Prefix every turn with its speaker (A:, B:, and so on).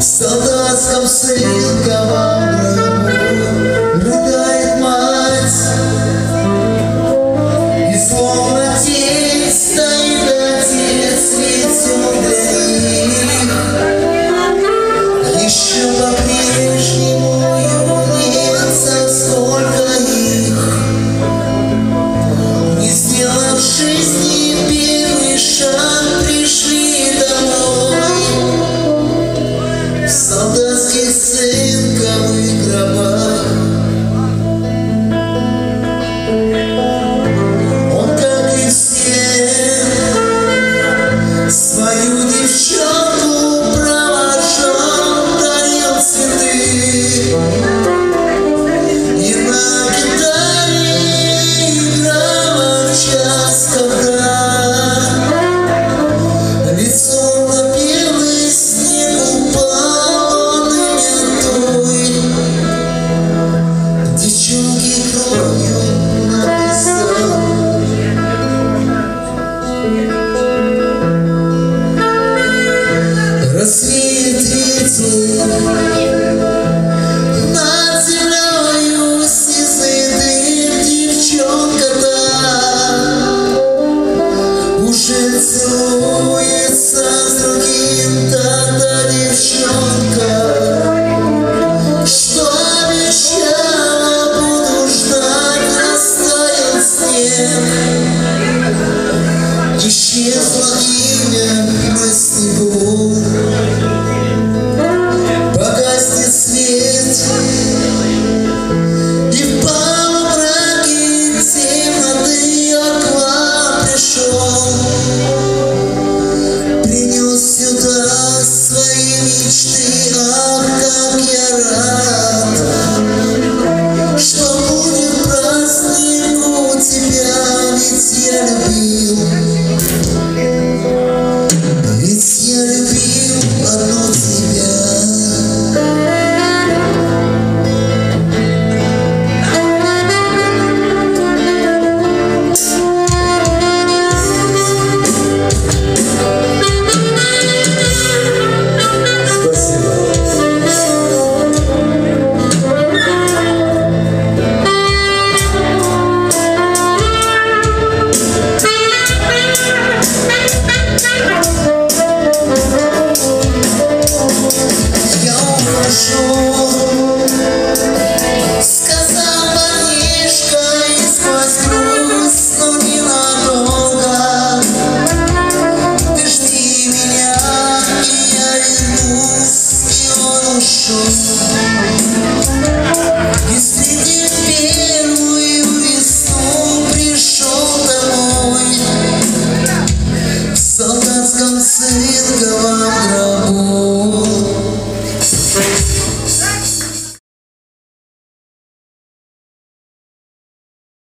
A: солдатском среднем цинковых гробах. Он, как и все, свою девчонку провожал, дарил цветы. целуется с другим та-та девчонка, что обещала, буду ждать, растаял снег. Исчезла имя на снегу.